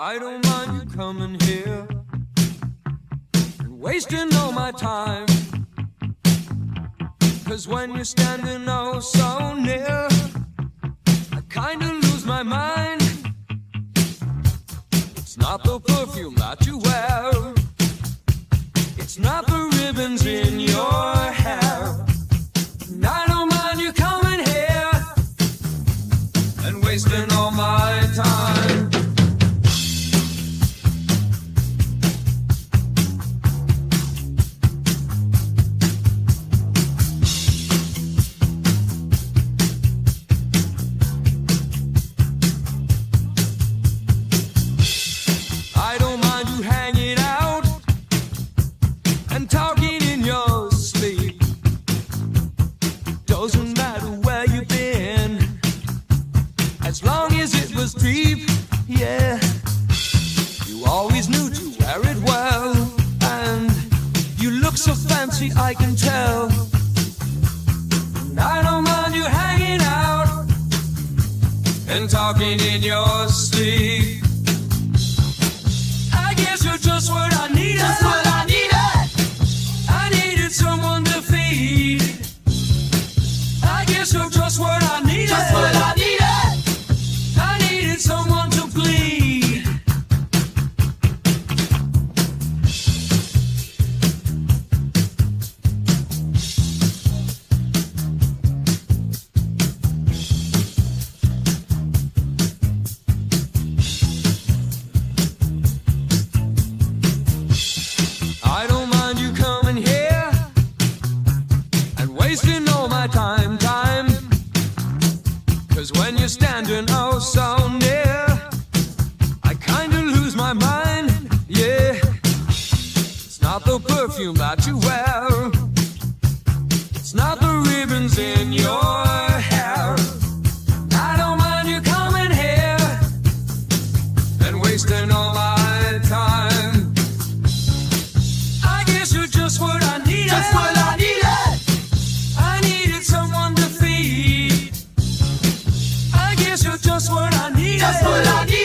I don't mind you coming here and wasting all my time. Cause when you're standing oh so near, I kinda lose my mind. It's not the perfume that you wear, it's not the ribbons in your hair. And I don't mind you coming here and wasting all my time. Fancy, I can tell. And I don't mind you hanging out and talking in your sleep. I guess you're just what wasting all my time, time. Cause when you're standing oh so near, I kinda lose my mind, yeah. It's not the perfume that you wear, it's not the ribbons in your just for I need.